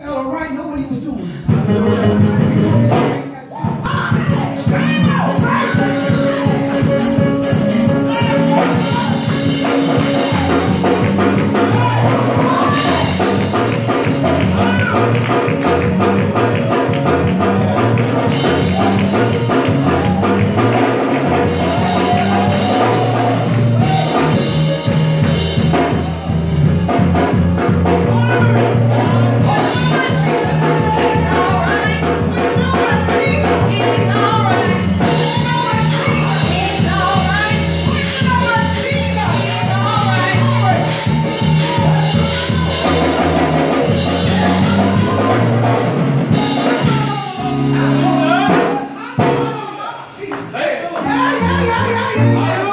Ella Wright know what he was doing. Hallelujah.